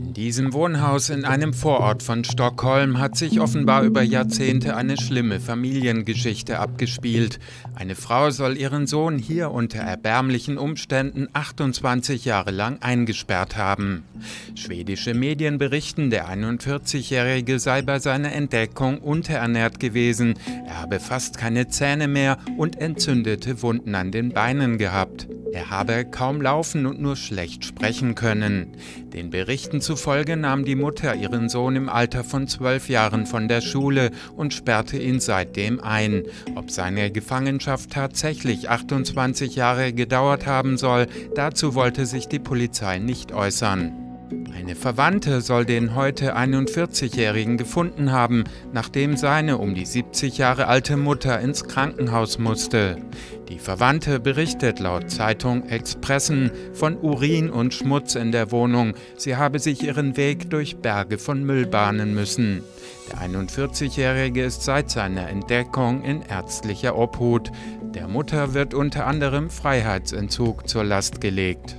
In diesem Wohnhaus in einem Vorort von Stockholm hat sich offenbar über Jahrzehnte eine schlimme Familiengeschichte abgespielt. Eine Frau soll ihren Sohn hier unter erbärmlichen Umständen 28 Jahre lang eingesperrt haben. Schwedische Medien berichten, der 41-Jährige sei bei seiner Entdeckung unterernährt gewesen, er habe fast keine Zähne mehr und entzündete Wunden an den Beinen gehabt. Er habe kaum laufen und nur schlecht sprechen können. Den Berichten zufolge nahm die Mutter ihren Sohn im Alter von zwölf Jahren von der Schule und sperrte ihn seitdem ein. Ob seine Gefangenschaft tatsächlich 28 Jahre gedauert haben soll, dazu wollte sich die Polizei nicht äußern. Eine Verwandte soll den heute 41-Jährigen gefunden haben, nachdem seine um die 70 Jahre alte Mutter ins Krankenhaus musste. Die Verwandte berichtet laut Zeitung Expressen von Urin und Schmutz in der Wohnung. Sie habe sich ihren Weg durch Berge von Müll bahnen müssen. Der 41-Jährige ist seit seiner Entdeckung in ärztlicher Obhut. Der Mutter wird unter anderem Freiheitsentzug zur Last gelegt.